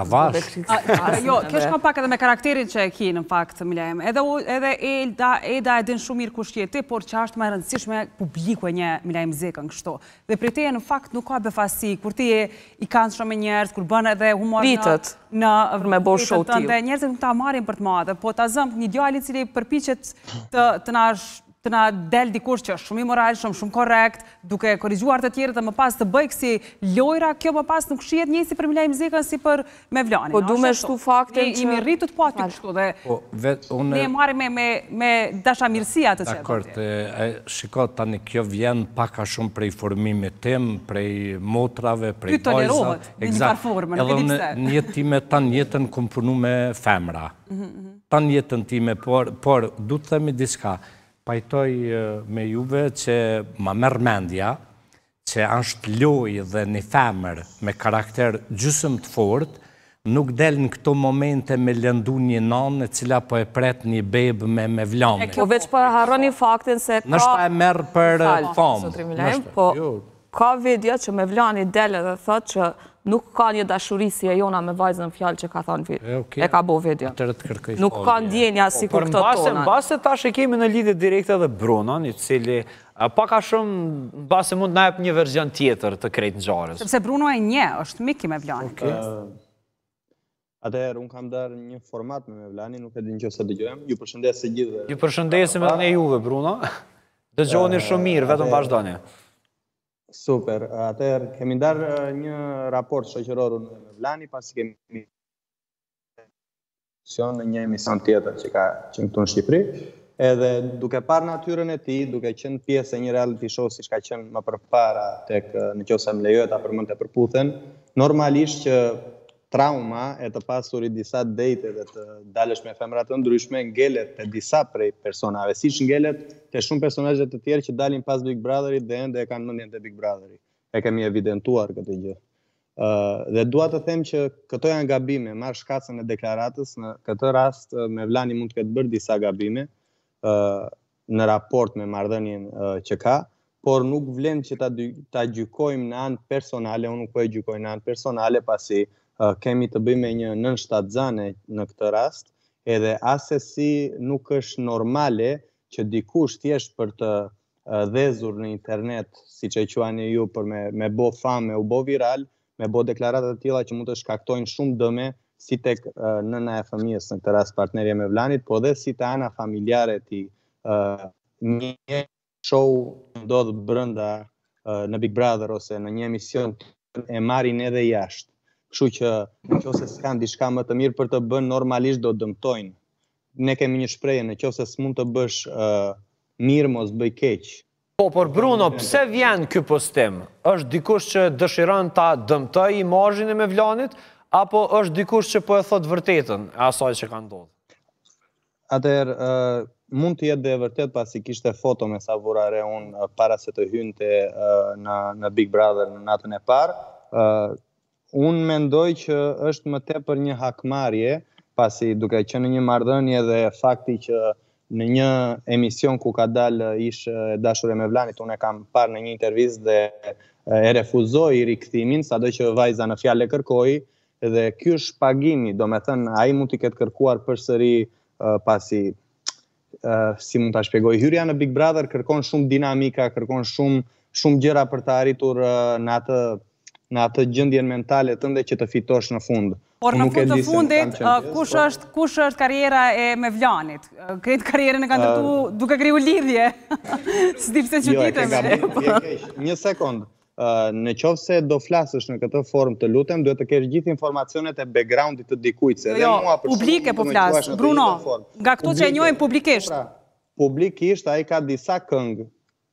A vash? Jo, kjo shkon pak edhe me karakterin që e ki në fakt, Milaim. Edhe Elda, Eda e din shumë mirë kush je ti, por çka ashtë ma e rëndësishme publiku e njeh Milaim Zekën kështu. Dhe prej teje në fakt nuk ka befasi, kur ti i shan shumë njerëz, kur bën edhe humor në vetën tënde, njerëzit nuk ta marrin për të madhe, po ta zëmë një djalë i cili përpiqet të nash të na del dikush që është shumë i moralshëm, shumë korrekt, duke korrigjuar të tjerët dhe më pas të bëjë kësi lojra, kjo më pas nuk shihet njëjtë si për Milaim Zekën si për Mevlanin. Po du me shtu faktin që... Jemi rritur të po aty kështu dhe po, ne e marrim me dashamirësi atë që thotë. Dakor, shiko tani kjo vjen pak a shumë prej formimit tim, prej motrave, prej vajzave. Ty tolerohet, një një platformë, në këtë, di pse. Edhe unë tanë jetën kam punu me femra. Mhm, mhm. Tan jetën time por du të them diçka pajtoj me juve që ma merr mendja që asht lojë dhe ni femër me karakter gjysëm të fortë nuk del në këto momente me lëndu nji nanë e cila po e pret nji bebë me Mevlanin. Po veç po e harroni faktin se ka. Ndoshta e merr per famë. Më fal zotri Milaim, po Ka video që Mevlani del edhe thotë që nuk ka një dashuri si e jona me vajzën fjalë që ka thonë e ka bo video. Nuk ka ndjenja sikur këto tona. Mbase tash e kemi në lidhje direkte dhe Brunon, i cili pak a shumë mbase mund t'na jep një version tjetër të krejt ngjarjes. Sepse Bruno e njeh, është mik i Mevlanit. Atëherë, unë kam ndarë një format me Mevlanin, nuk e di në qoftë se dëgjohem. Ju përshëndes të gjithë. Ju përshëndesim edhe ne juve, Bruno. Dëgjoheni shumë mirë, vetëm vazhdoni. Super. Atëherë, kemi ndarë një raport shoqëror me Mevlanin, pasi kemi emision në një emision tjetër që ka qenë këtu në Shqipëri, edhe duke parë natyrën e tij, duke qenë pjesë e një reality show siç ka qenë më përpara tek në qoftë se më lejohet ta përmend te Përputhen, normalisht që Trauma e të pasurit disa dejte dhe të dalësh me femra të ndryshme ngelet te disa prej personave, siç ngelet te shumë personazhe të tjerë që dalin pas Big Brotherit dhe ende e kanë mendjen te Big Brotheri. E kemi evidentuar këtë gjë. Ë uh, dhe dua të them që këto janë gabime, marr shkacën e deklaratës në këtë rast Mevlani mund të ketë bërë disa gabime. Ë uh, në raport me marrëdhënien që ka, por nuk vlen që ta ta gjykojmë në anë personale, unë nuk po e gjykoj në anë personale pasi uh, kemi të bëjmë me një nënshtatzane në këtë rast, edhe asesi nuk është normale që dikush thjesht për të dhezur në internet, siç e quani ju për me me bo famë, u bo viral, me bo deklarata të tilla që mund të shkaktojnë shumë dëme si tek uh, nëna e fëmijës në këtë rast partnerja e Mevlanit, po dhe si te ana familjare e tij uh, një show ndodh brenda uh, në Big Brother ose në një emision e marrin edhe jashtë. Kështu që në qoftë se s'kan diçka më të mirë për të bën normalisht do dëmtojnë. Ne kemi një shprehje në qoftë se s'mund të bësh uh, mirë mos bëj keq. Po por Bruno pse vjen ky postim? Është dikush që dëshiron ta dëmtojë imazhin e Mevlanit apo është dikush që po e thotë të vërtetën e asaj që ka ndodhur? Atëherë, uh, mund të jetë dhe e vërtetë pasi kishte foto me sa vura re unë uh, para se të hynte uh, në, në Big Brother në natën e parë, uh, Unë mendoj që është më tepër një hakmarrje, pasi duke qenë në një marrëdhënie dhe fakti që në një emision ku ka dalë ish e dashura e Mevlanit, unë e kam parë në një intervistë dhe e refuzoi rikthimin, sado që vajza në fjalë e kërkoi dhe ky është shpagimi, domethënë ai mund t'i ketë kërkuar përsëri pasi uh, si mund ta shpjegoj, hyrja në Big Brother kërkon shumë dinamika, kërkon shumë shumë gjëra për të arritur uh, në atë në atë gjendjen mentale tënde që të fitosh në fund. Por në fund të fundit, uh, kush po. është kush është karriera e Mevlanit? Uh, Krejt karrierën e ka ndërtu uh, duke kriju lidhje. S'di pse çuditemi. Jo, një sekond. në qoftë se do flasësh në këtë formë të lutem, duhet të kesh gjithë informacionet e backgroundit të dikujt se jo, dhe jo, mua për publike po flas, Bruno, nga këto që e njohim publikisht. Pra, publikisht ai ka disa këngë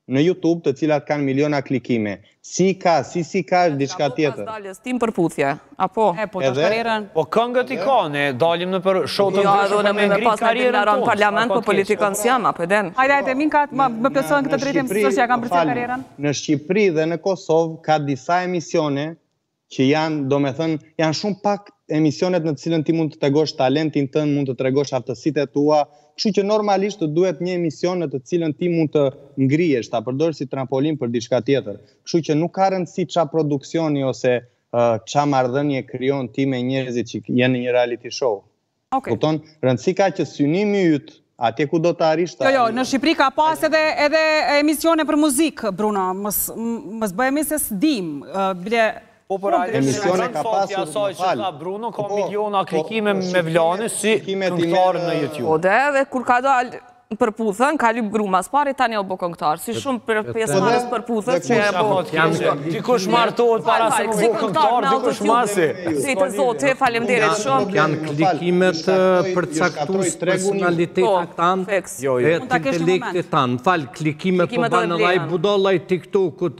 në YouTube të cilat kanë miliona klikime. Si i ka, si si i ka është diçka tjetër. Te Përputhja. A po, e po te karriera. Po këngët i ka, ne dalim nëpër show të ndryshëm për me ngri karrierën tonë. parlament, po politikan s'jam, apo edhe. Hajde, hajde, minkat, ma më pësojnë këtë drejtim, se ç'ia kam përcjell karrierën. Në Shqipëri dhe në Kosovë, ka disa emisione që janë, domethënë, janë shumë pak emisionet në të cilën ti mund të tregosh talentin tënd, mund të tregosh aftësitë e tua, kështu që normalisht të duhet një emision në të cilën ti mund të ngrihesh, ta përdorësh si trampolinë për diçka tjetër. Kështu që nuk ka rëndësi ça produksioni ose uh, ça marrëdhënie krijon ti me njerëzit që je në një reality show. Ok. Kupton, rëndësi ka që synimi yt, atje ku do të arrish... Jo, jo, në Shqipëri ka pas edhe, edhe emisione për muzikë, Bruno, mos, mos bëhemi se s'dim, uh, bile... Po për po, emisione ka pasur më fal. Që ka Bruno, ka po, miliona po, klikime Mevlani si këngëtarë në YouTube. Po dhe edhe kur ka dalë Përputhen, ka lyp gru ma s'pari, tani o bo këngëtar. Si shumë për pjesëmarrës Përputhen që e bo kjeshko. Dikush martohet para se m'u bo këngëtar, dikush masi. Si të zote, faleminderit shumë. Janë klikimet përcaktues personalitetit tanë, jo, e të intelektit tanë. Fal, klikimet për po banë lloj budallaj i TikTokut,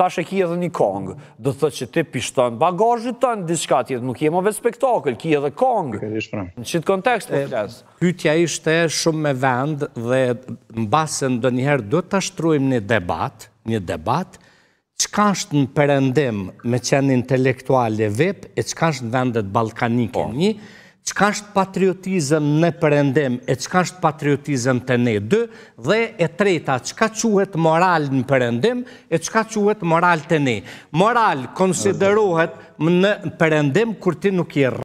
Tash e ki edhe një kong, do të thotë që ti po i shton bagazhit tënd diçka tjetër, nuk je më vetë spektakël, ki edhe kong. Në qit kontekst po flas. Pyetja ishte shumë me vend dhe mbase ndonjëherë duhet ta shtrojmë në debat, një debat, çka është në perëndim me qenë intelektuale vip e çka është në vendet ballkanike po. një, Çka është patriotizëm në Perëndim e çka është patriotizëm te ne dy dhe e treta çka quhet moral në Perëndim e çka quhet moral te ne. Moral konsiderohet në Perëndim kur ti nuk je